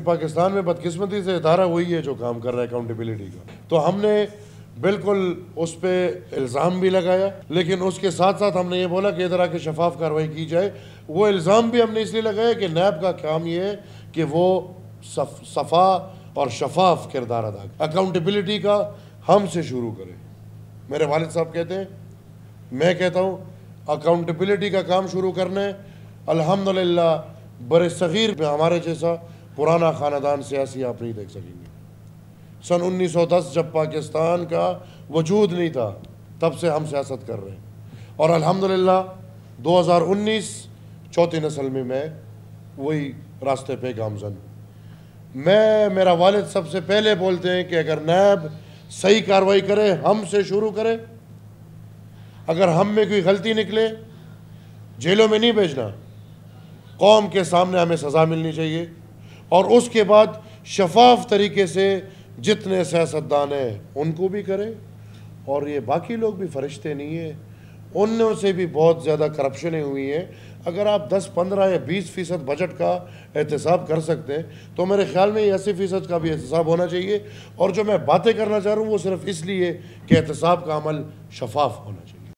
पाकिस्तान में बदकिस्मती से इदारा वही है जो काम कर रहा है अकाउंटेबिलिटी का। तो हमने बिल्कुल उस पर इल्ज़ाम भी लगाया लेकिन उसके साथ साथ हमने ये बोला कि इधर आके शफाफ कार्रवाई की जाए। वो इल्ज़ाम भी हमने इसलिए लगाया कि नैब का काम ये है कि वो सफ, सफ़ा और शफाफ किरदार अदा करें। अकाउंटेबिलिटी का हमसे शुरू करें। मेरे वालिद साहब कहते हैं मैं कहता हूँ अकाउंटेबिलिटी का काम शुरू करने अल्हम्दुलिल्लाह बर सग़ीर में हमारे जैसा पुराना ख़ानदान सियासी आप नहीं देख सकेंगे। सन 1910 जब पाकिस्तान का वजूद नहीं था, तब से हम सियासत कर रहे हैं। और अल्हम्दुलिल्लाह 2019 चौथी नस्ल में मैं वही रास्ते पे गामजन। मैं, मेरा वालिद सबसे पहले बोलते हैं कि अगर नैब सही कार्रवाई करे, हम से शुरू करे। अगर हम में कोई गलती निकले, जेलों में नहीं भेजना, कौम के सामने हमें सज़ा मिलनी चाहिए। और उसके बाद शफाफ तरीके से जितने सियासतदान हैं उनको भी करें। और ये बाकी लोग भी फरिश्ते नहीं हैं। उनमें से भी बहुत ज़्यादा करप्शनें हुई हैं। अगर आप 10, 15 या 20 फ़ीसद बजट का एहतसाब कर सकते हैं तो मेरे ख्याल में ये अस्सी फ़ीसद का भी एहतसाब होना चाहिए। और जो मैं बातें करना चाह रहा हूँ वो सिर्फ़ इसलिए कि एहतसाब का अमल शफाफ होना चाहिए।